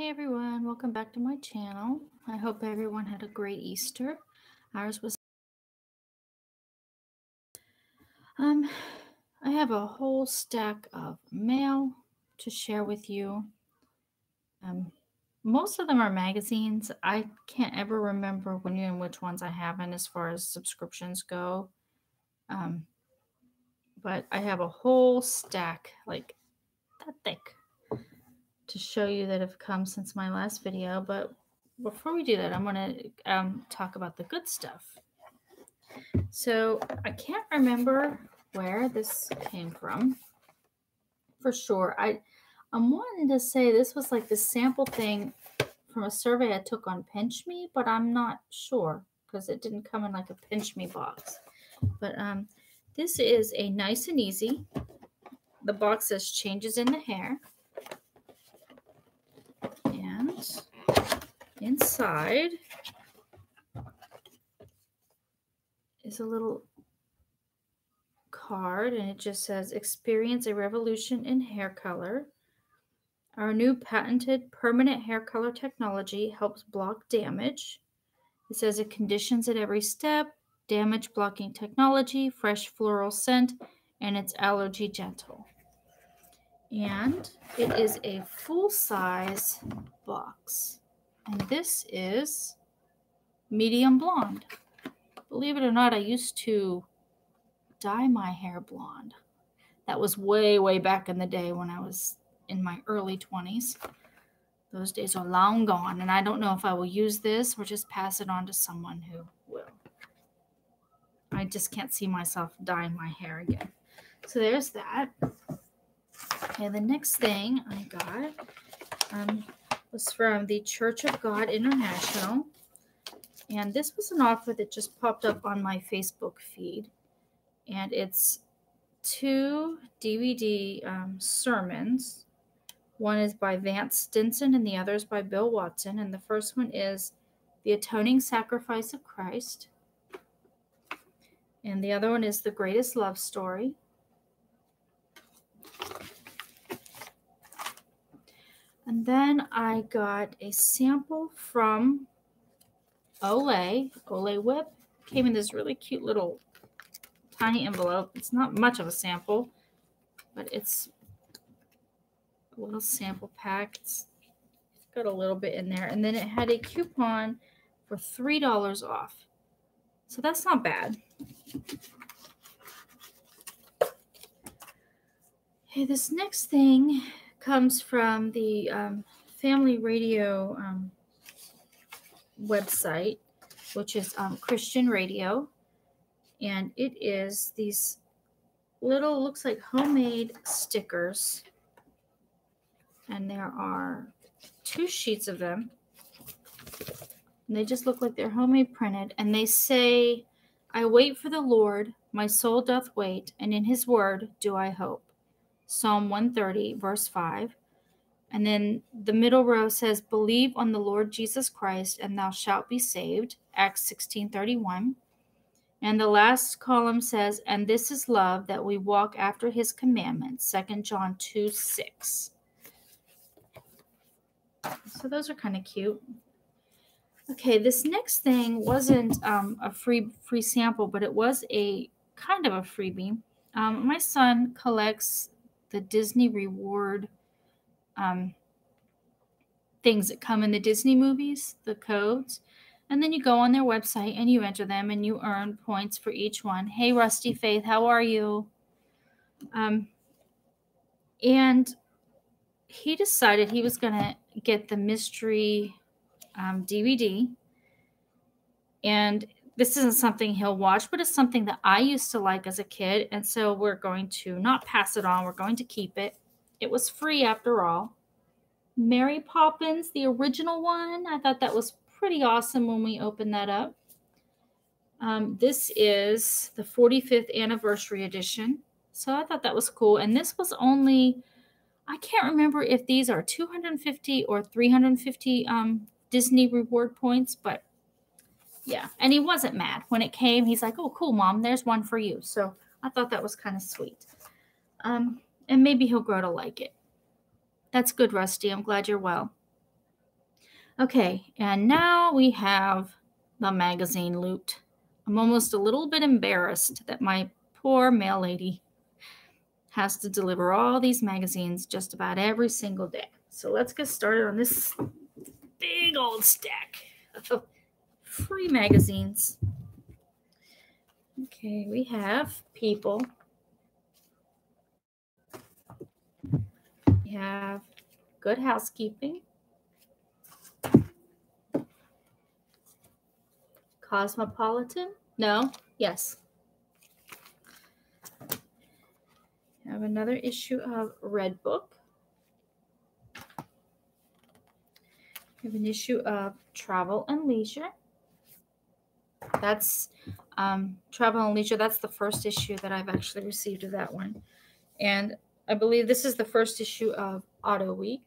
Hey everyone, welcome back to my channel. I hope everyone had a great Easter. Ours was um I have a whole stack of mail to share with you. Um most of them are magazines. I can't ever remember when and which ones I haven't as far as subscriptions go. Um but I have a whole stack like that thick show you that have come since my last video. But before we do that, I'm going to um, talk about the good stuff. So I can't remember where this came from for sure. I, I'm wanting to say this was like the sample thing from a survey I took on Pinch Me, but I'm not sure because it didn't come in like a Pinch Me box. But um, this is a nice and easy. The box says changes in the hair. Inside is a little card and it just says experience a revolution in hair color. Our new patented permanent hair color technology helps block damage. It says it conditions at every step, damage blocking technology, fresh floral scent, and it's allergy gentle. And it is a full size box. And this is medium blonde. Believe it or not, I used to dye my hair blonde. That was way, way back in the day when I was in my early 20s. Those days are long gone, and I don't know if I will use this or just pass it on to someone who will. I just can't see myself dyeing my hair again. So there's that. Okay, the next thing I got, um, was from the Church of God International. And this was an offer that just popped up on my Facebook feed. And it's two DVD um, sermons. One is by Vance Stinson and the other is by Bill Watson. And the first one is The Atoning Sacrifice of Christ. And the other one is The Greatest Love Story. And then I got a sample from Olay, Olay Whip. Came in this really cute little tiny envelope. It's not much of a sample, but it's a little sample pack. It's got a little bit in there. And then it had a coupon for $3 off. So that's not bad. Okay, this next thing comes from the um, Family Radio um, website, which is um, Christian Radio. And it is these little, looks like homemade stickers. And there are two sheets of them. And they just look like they're homemade printed. And they say, I wait for the Lord, my soul doth wait, and in his word do I hope. Psalm 130, verse 5. And then the middle row says, Believe on the Lord Jesus Christ, and thou shalt be saved. Acts 16 31. And the last column says, And this is love, that we walk after his commandments. 2 John 2 6. So those are kind of cute. Okay, this next thing wasn't um, a free free sample, but it was a kind of a freebie. Um, my son collects the Disney reward um, things that come in the Disney movies, the codes. And then you go on their website and you enter them and you earn points for each one. Hey, Rusty Faith, how are you? Um, and he decided he was going to get the mystery um, DVD. And this isn't something he'll watch, but it's something that I used to like as a kid. And so we're going to not pass it on, we're going to keep it. It was free after all. Mary Poppins, the original one, I thought that was pretty awesome when we opened that up. Um, this is the 45th anniversary edition. So I thought that was cool. And this was only, I can't remember if these are 250 or 350 um, Disney reward points, but yeah, and he wasn't mad when it came. He's like, "Oh, cool, mom. There's one for you." So I thought that was kind of sweet. Um, and maybe he'll grow to like it. That's good, Rusty. I'm glad you're well. Okay, and now we have the magazine loot. I'm almost a little bit embarrassed that my poor mail lady has to deliver all these magazines just about every single day. So let's get started on this big old stack free magazines. Okay, we have people. We have good housekeeping. Cosmopolitan? No? Yes. We have another issue of Redbook. We have an issue of Travel and Leisure. That's um, Travel and Leisure. That's the first issue that I've actually received of that one. And I believe this is the first issue of Autoweek.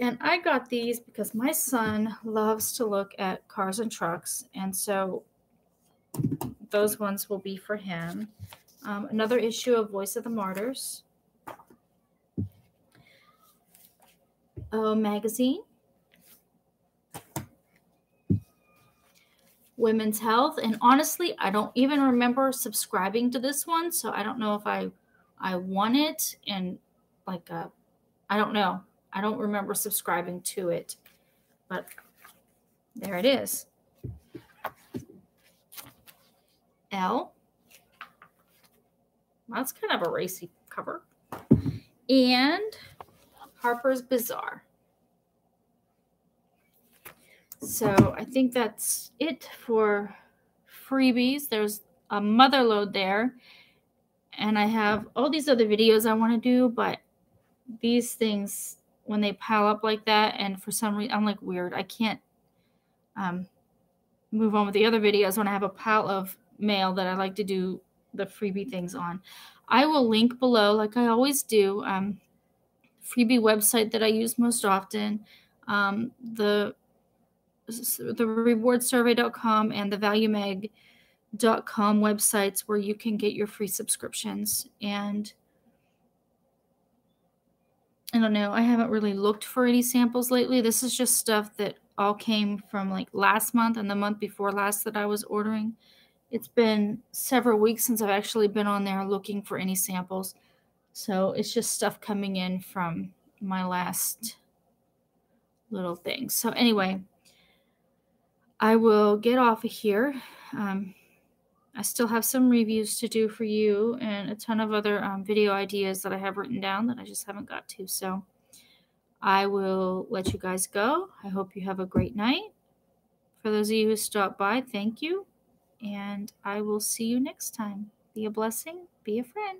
And I got these because my son loves to look at cars and trucks. And so those ones will be for him. Um, another issue of Voice of the Martyrs. Oh, magazine. Women's Health. And honestly, I don't even remember subscribing to this one. So I don't know if I I won it and like uh, I don't know. I don't remember subscribing to it, but there it is. Elle. That's kind of a racy cover. And Harper's Bazaar. So I think that's it for freebies. There's a mother load there. And I have all these other videos I want to do, but these things when they pile up like that and for some reason i'm like weird i can't um, move on with the other videos when i have a pile of mail that i like to do the freebie things on i will link below like i always do um, freebie website that i use most often um, the the rewardsurvey.com and the valuemag.com websites where you can get your free subscriptions and I don't know. I haven't really looked for any samples lately. This is just stuff that all came from like last month and the month before last that I was ordering. It's been several weeks since I've actually been on there looking for any samples. So it's just stuff coming in from my last little thing. So anyway, I will get off of here. Um, I still have some reviews to do for you and a ton of other um, video ideas that I have written down that I just haven't got to. So I will let you guys go. I hope you have a great night. For those of you who stopped by, thank you. And I will see you next time. Be a blessing, be a friend.